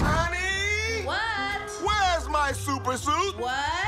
Honey! What? Where's my super suit? What?